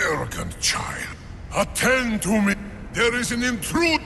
Arrogant child. Attend to me. There is an intruder.